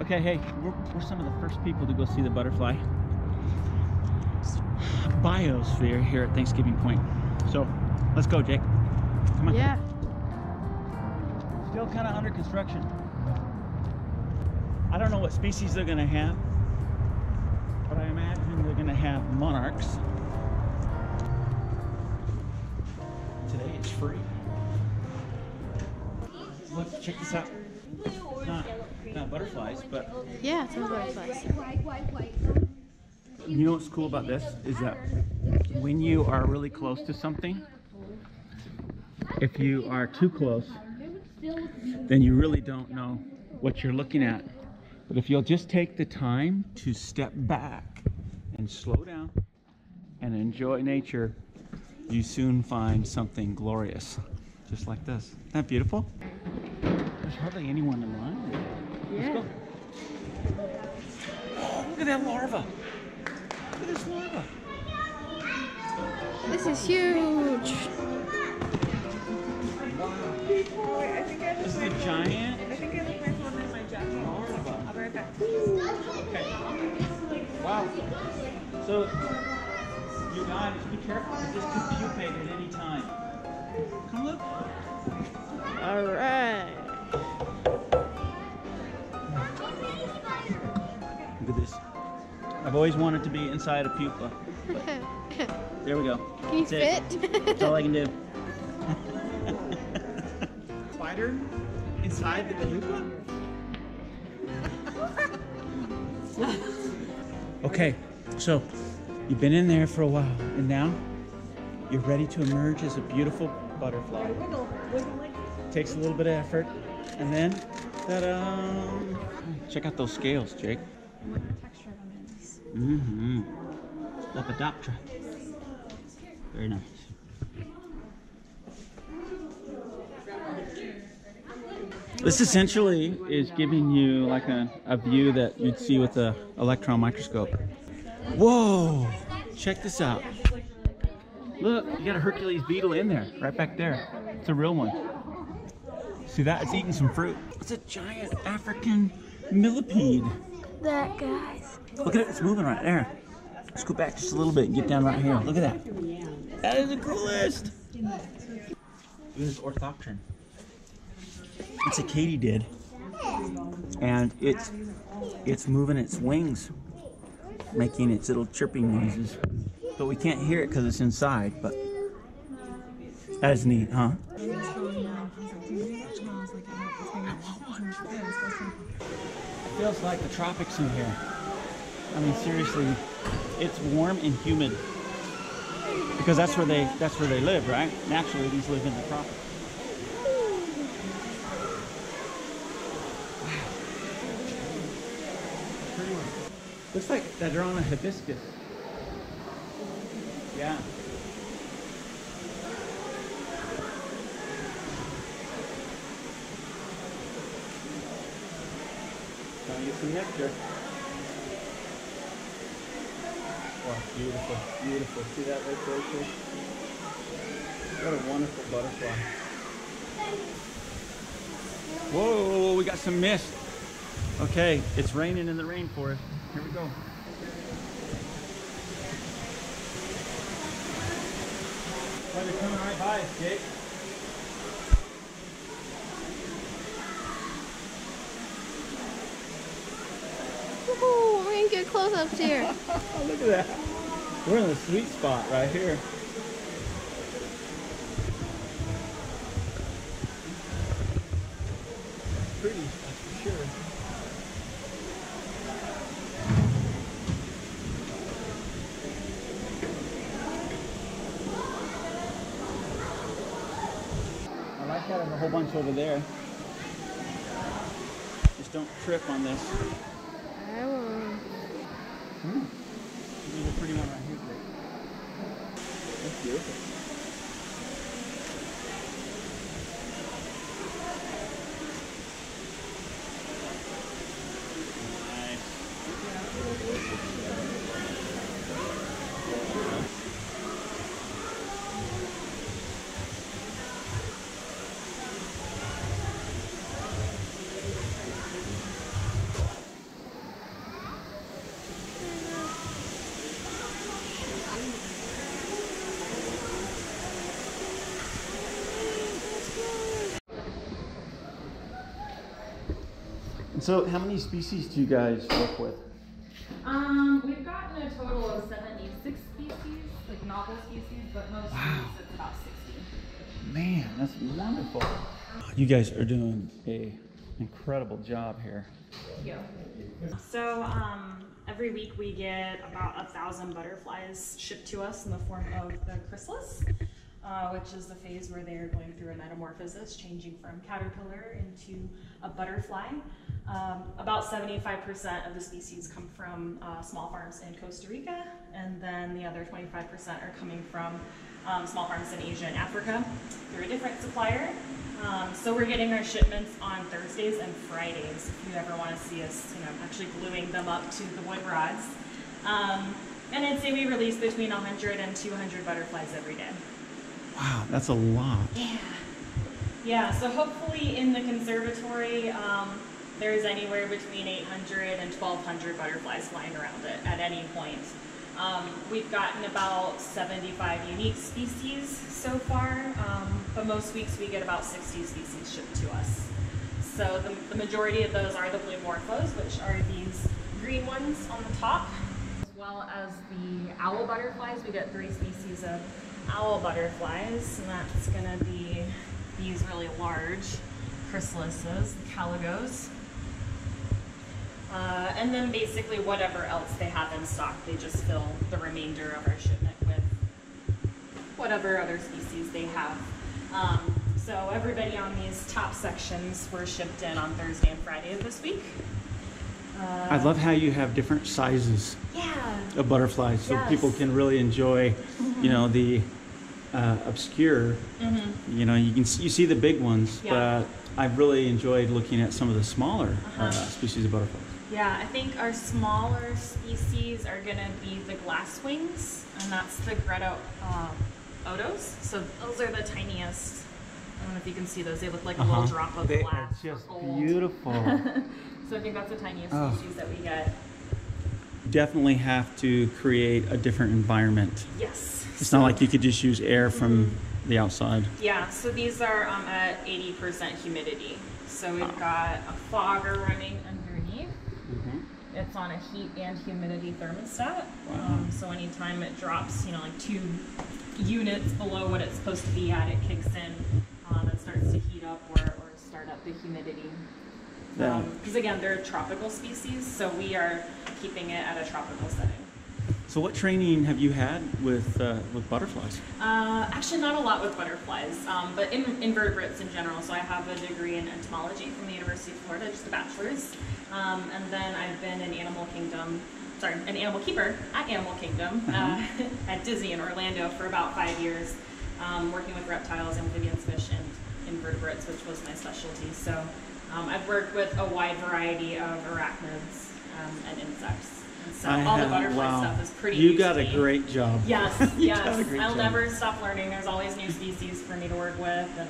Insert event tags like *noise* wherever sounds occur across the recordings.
Okay, hey, we're, we're some of the first people to go see the butterfly biosphere here at Thanksgiving Point. So let's go, Jake. Come on. Yeah. Still kind of under construction. I don't know what species they're going to have, but I imagine they're going to have monarchs. Today it's free. Look, check this out. Not, not butterflies, but Yeah, some butterflies. you know what's cool about this is that when you are really close to something, if you are too close, then you really don't know what you're looking at. But if you'll just take the time to step back and slow down and enjoy nature, you soon find something glorious, just like this. Isn't that beautiful? There's hardly anyone in line. Let's go. Oh, look at that larva. Look at this larva. This is huge. This is a giant I think I left my phone in my jacket. larva. I'll be right back. Okay. Wow. So, you guys, be careful. This could pupate at any time. Come look. All right. Look at this. I've always wanted to be inside a pupa. *laughs* There we go. Can you That's it. fit? That's all I can do. *laughs* Spider inside the pupa? *laughs* okay, so you've been in there for a while, and now you're ready to emerge as a beautiful butterfly. Wiggle, wiggle Takes a little bit of effort, and then, ta-da! Check out those scales, Jake. Texture on these. Mm-hmm. Lepidoptera. Very nice. This essentially is giving you like a, a view that you'd see with a electron microscope. Whoa! Check this out. Look, you got a Hercules beetle in there, right back there. It's a real one. See that? It's eating some fruit. It's a giant African millipede. That guys. Look at it, it's moving right there. Scoot back just a little bit and get down right here. Look at that. That is the coolest. This orthopteran. It's a katydid. And it's it's moving its wings, making its little chirping noises. But we can't hear it because it's inside, but that is neat, huh? Feels like the tropics in here. I mean, seriously, it's warm and humid because that's where they that's where they live, right? Naturally, these live in the tropics. Looks like that they're on a hibiscus. Yeah. Some. Oh, beautiful, beautiful. See that right there, too? What a wonderful butterfly. Whoa, we got some mist. Okay, it's raining in the rainforest. Here we go. They're coming right by us, Jake. Woohoo! We're gonna get close-ups here. *laughs* Look at that. We're in the sweet spot right here. Pretty, that's for sure. I like there's a whole bunch over there. Just don't trip on this. I won't. Hmm. There's a pretty one right here. That's beautiful. So, how many species do you guys work with? Um, we've gotten a total of 76 species, like novel species, but most Wow. years it's about 60. Man, that's wonderful. You guys are doing a incredible job here. Yeah. So um, every week we get about a thousand butterflies shipped to us in the form of the chrysalis, uh, which is the phase where they are going through a metamorphosis, changing from caterpillar into a butterfly. Um, about 75% of the species come from uh, small farms in Costa Rica, and then the other 25% are coming from um, small farms in Asia and Africa through a different supplier. Um, so we're getting our shipments on Thursdays and Fridays. If you ever want to see us, you know, actually gluing them up to the wood rods. Um, and I'd say we release between 100 and 200 butterflies every day. Wow, that's a lot. Yeah. Yeah, so hopefully in the conservatory, um, there's anywhere between 800 and 1200 butterflies flying around it at any point. Um, we've gotten about 75 unique species so far, um, but most weeks we get about 60 species shipped to us. So the, the majority of those are the blue morphos, which are these green ones on the top, as well as the owl butterflies. We get three species of owl butterflies, and that's going to be these really large chrysalises, the caligos. Uh, and then basically whatever else they have in stock, they just fill the remainder of our shipment with whatever other species they have. Um, so everybody on these top sections were shipped in on Thursday and Friday of this week. Uh, I love how you have different sizes Yeah. of butterflies so Yes. people can really enjoy, you know, the uh, obscure. Mm-hmm. You know, you can s- you see the big ones, Yeah. but I've really enjoyed looking at some of the smaller uh Uh-huh. species of butterflies. Yeah, I think our smaller species are gonna be the glasswings, and that's the Greta uh, otos. So those are the tiniest. I don't know if you can see those. They look like a little drop of Uh-huh. they glass. are just or gold. beautiful. *laughs* So I think that's the tiniest Oh. species that we get. Definitely have to create a different environment. Yes. It's not like you could just use air from the outside. Yeah, so these are um, at 80% humidity. So we've got a fogger running underneath. It's on a heat and humidity thermostat. Um, so anytime it drops, you know, like two units below what it's supposed to be at, it kicks in. Um, it starts to heat up or, or start up the humidity. Because again, they're tropical species, so we are keeping it at a tropical setting. So, what training have you had with uh, with butterflies? Uh, actually, not a lot with butterflies, um, but in invertebrates in general. So I have a degree in entomology from the University of Florida, just a bachelor's, um, and then I've been in animal kingdom. Sorry, an animal keeper at Animal Kingdom uh, *laughs* at Disney in Orlando for about five years, um, working with reptiles, amphibians, fish, and invertebrates, which was my specialty. So um, I've worked with a wide variety of arachnids um, and insects. And so I all the butterfly wow. stuff is pretty. You got a great job. Yes, *laughs* yes. got a great I'll job. never stop learning. There's always new species for me to work with and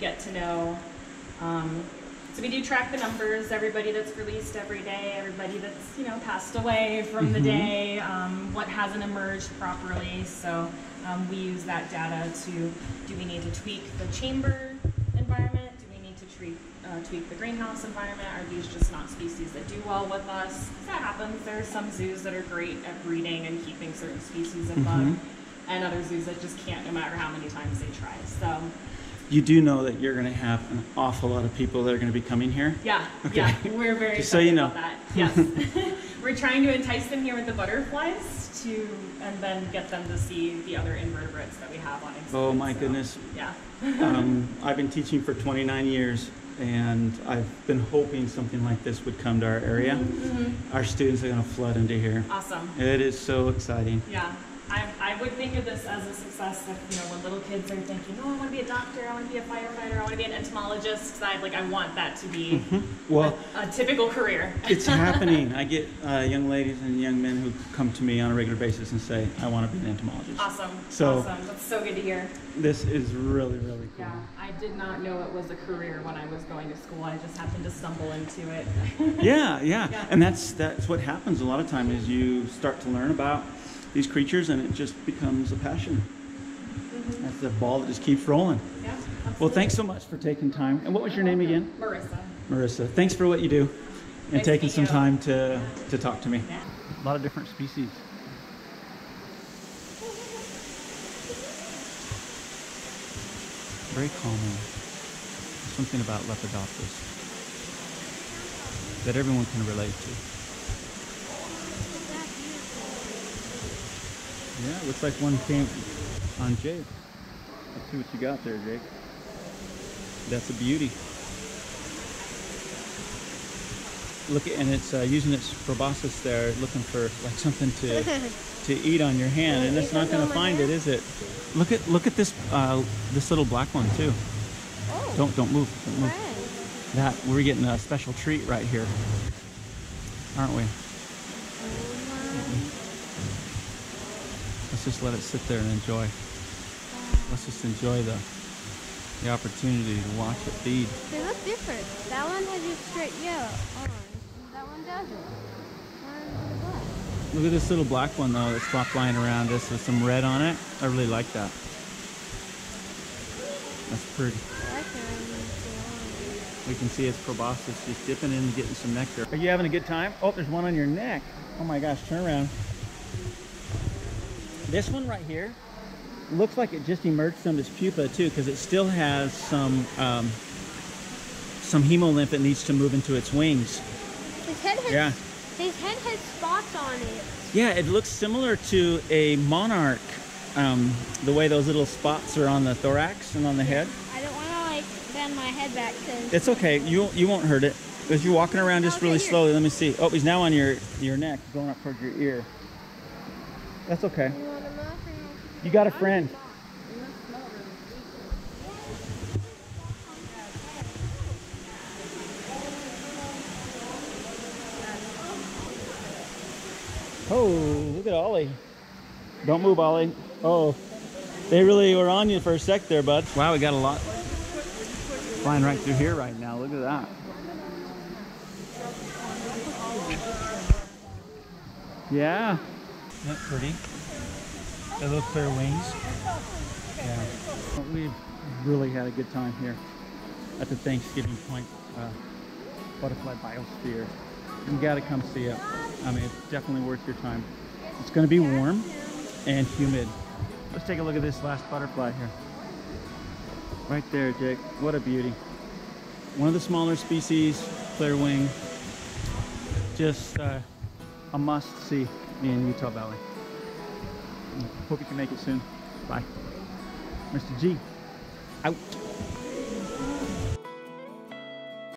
get to know. Um, so we do track the numbers, everybody that's released every day, everybody that's, you know, passed away from the Mhm. day, um, what hasn't emerged properly. So um, we use that data to, do we need to tweak the chamber environment? Do we need to tweak, uh, tweak the greenhouse environment? Are these just not species that do well with us? That happens. There are some zoos that are great at breeding and keeping certain species of bug, Mhm. and other zoos that just can't no matter how many times they try. So You do know that you're going to have an awful lot of people that are going to be coming here. yeah, Okay. yeah, we're very Just so you know. about that. Yes, *laughs* *laughs* we're trying to entice them here with the butterflies to, and then get them to see the other invertebrates that we have on exhibit. Oh my So, goodness. Yeah. um, *laughs* I've been teaching for 29 years, and I've been hoping something like this would come to our area. Mm-hmm. Our students are going to flood into here. Awesome. It is so exciting. Yeah. I, I would think of this as a success if, you know, when little kids are thinking, oh, I want to be a doctor, I want to be a firefighter, I want to be an entomologist, 'cause I, like, I want that to be Well, a, a typical career. it's happening. *laughs* I get uh, young ladies and young men who come to me on a regular basis and say, I want to be an entomologist. Awesome. So- awesome. That's so good to hear. This is really, really cool. Yeah, I did not know it was a career when I was going to school. I just happened to stumble into it. Yeah, yeah, *laughs* Yeah. and that's that's what happens a lot of time is you start to learn about these creatures and it just becomes a passion. Mm-hmm. That's the ball that just keeps rolling. Yeah. Well, thanks so much for taking time. And what was your name again? Marissa. Marissa. Thanks for what you do. and Nice taking some you. time to, to talk to me. A lot of different species. Very calming. Something about Lepidopterus that everyone can relate to. Yeah, it looks like one came on Jake. Let's see what you got there, Jake. That's a beauty. Look at, and it's uh, using its proboscis there, looking for like something to *laughs* to eat on your hand, and it's not going to find it, is it? Look at look at this uh, this little black one too. Oh, Don't don't move. Don't move. friend. That we're getting a special treat right here, aren't we? Let's just let it sit there and enjoy. Let's just enjoy the the opportunity to watch it feed. They look different. That one has just straight yellow on. That one doesn't. Look at this little black one though that's fly- flying around this with some red on it. I really like that. That's pretty. Like. We can see its proboscis just dipping in and getting some nectar. Are you having a good time? Oh, there's one on your neck. Oh my gosh, turn around. This one right here looks like it just emerged from its pupa too because it still has some um, some hemolymph that needs to move into its wings. His head has, Yeah. his head has spots on it. Yeah, it looks similar to a monarch. Um, the way those little spots are on the thorax and on the head. I don't want to like bend my head back because It's okay. You you won't hurt it. As you're walking around just Okay, really here. slowly. Let me see. Oh, he's now on your your neck, going up towards your ear. That's okay. You want to move or you You got a friend. Oh, look at Ollie. Don't move, Ollie. Oh, they really were on you for a sec there, bud. Wow, we got a lot flying right through here right now. Look at that. Yeah. Isn't that pretty? Their little clear wings. Yeah. We've really had a good time here at the Thanksgiving Point uh, Butterfly Biosphere. You gotta come see it. I mean, it's definitely worth your time. It's gonna be warm and humid. Let's take a look at this last butterfly here. Right there, Jake. What a beauty. One of the smaller species, clear wing. Just uh, a must see in Utah Valley. Hope you can make it soon. Bye. Mr. G, out.